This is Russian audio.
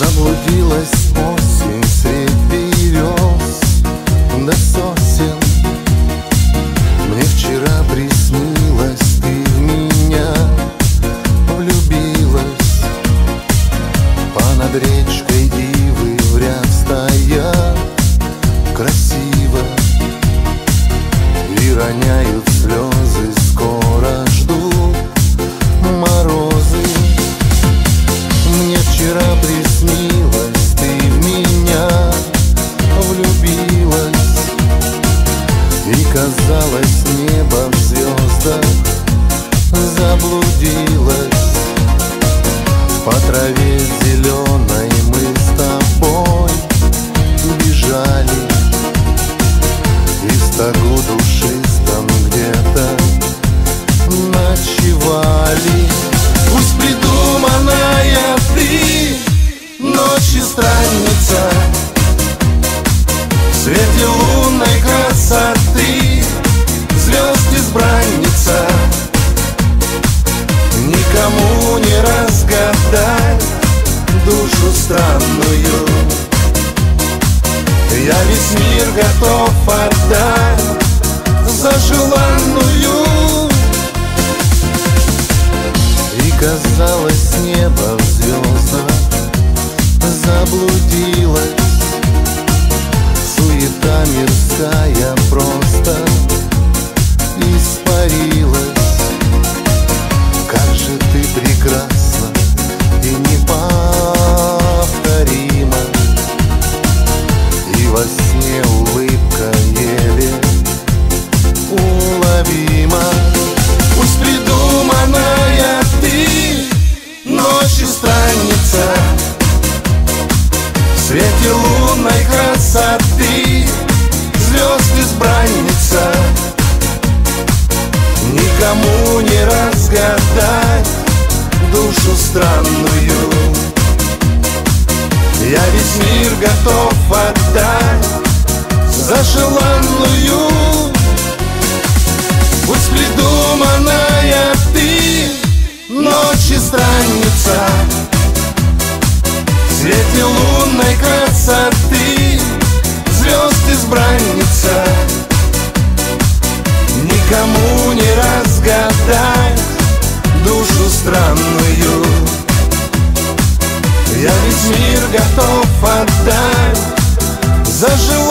заблудилась заблудилась По траве зеленой мы с тобой бежали Из Тагуду странную. Я весь мир готов отдать. странную. Я весь мир готов отдать за желанную Я весь мир готов отдать за живое